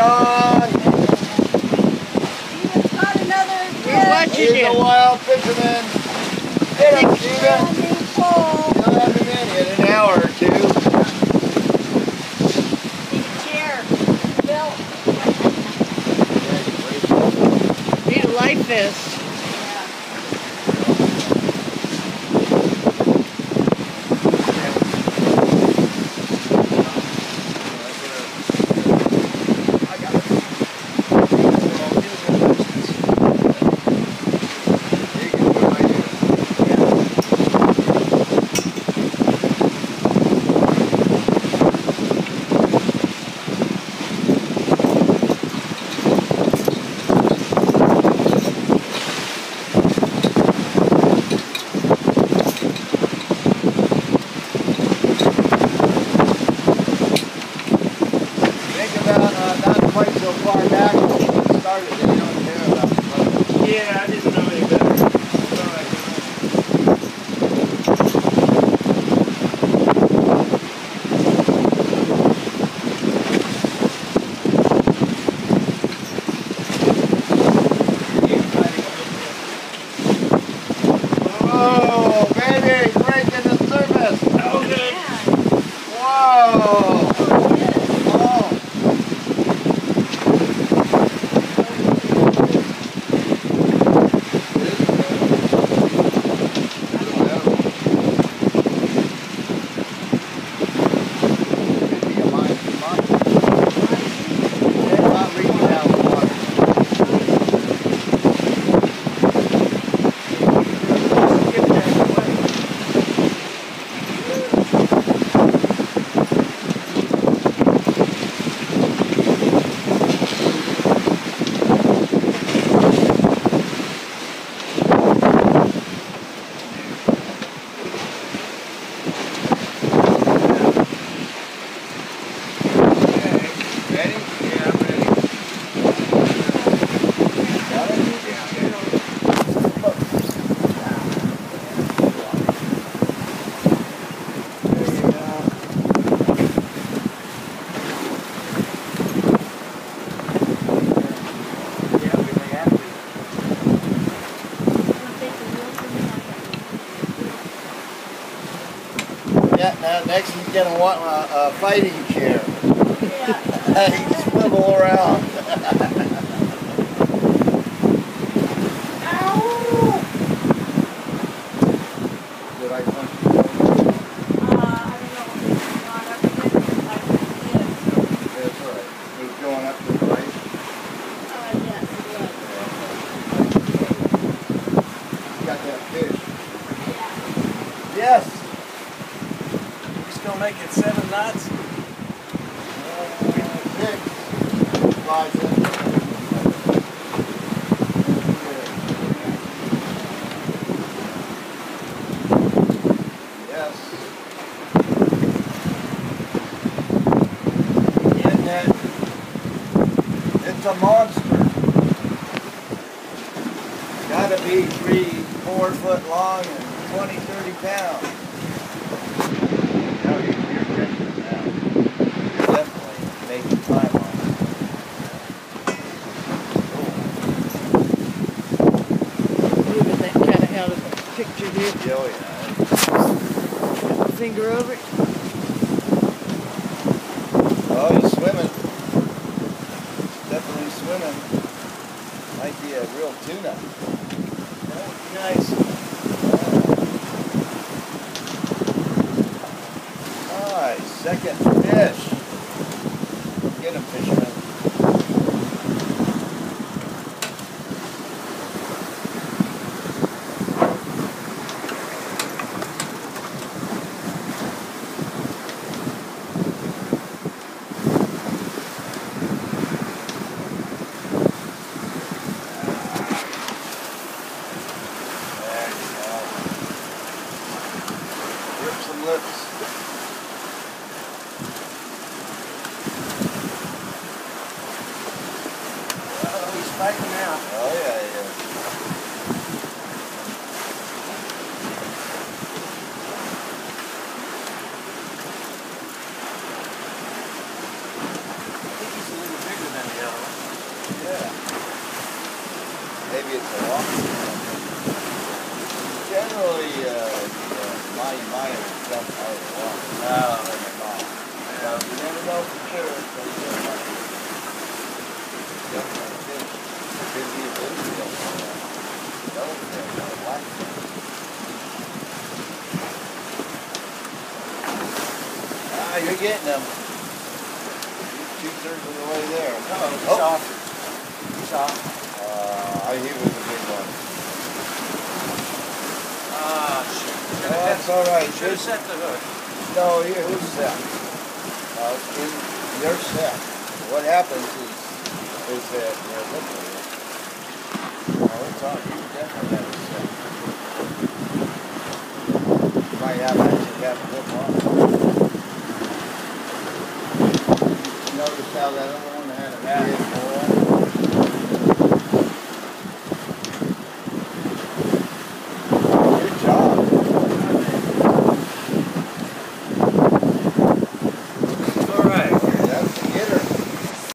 John. Steven's got another watching He's a wild fisherman. You'll have him in in an hour or two. Need a chair. Gonna want a, a fighting chair. Hey, swivel around. Did I punch you? Uh, I don't know. That's all right. He's going up to the right. Got that fish. Yes. Still making seven knots? It? It's a monster. Gotta be three, four foot long and 20, 30 pounds. No, you're, you're catching it now. You're definitely making time on it. Moving that kind of out of the picture here. Oh, yeah. Finger over it. Oh, he's swimming. Definitely swimming. Might be a real tuna. That would be nice. Nice. Second fish. Get him, fisherman. biting now. Oh, yeah, yeah. Maybe it's a rock. Generally, uh, uh, Monty jumps out of the rock. Oh, they're not. You never know for sure. But, uh. You're getting them. Two thirds of the way there. No, it's Oh. soft. Soft. Uh, I hear it was a big one. Ah, shit. Oh, that's all right. Should have set the hook. No, here, who's set? Uh, in, you're set. What happens is, is that, yeah, look at it. Oh, it's on, you definitely have it set. You might have, actually have a hook on. It. Notice how that other one had a Yeah. big hole?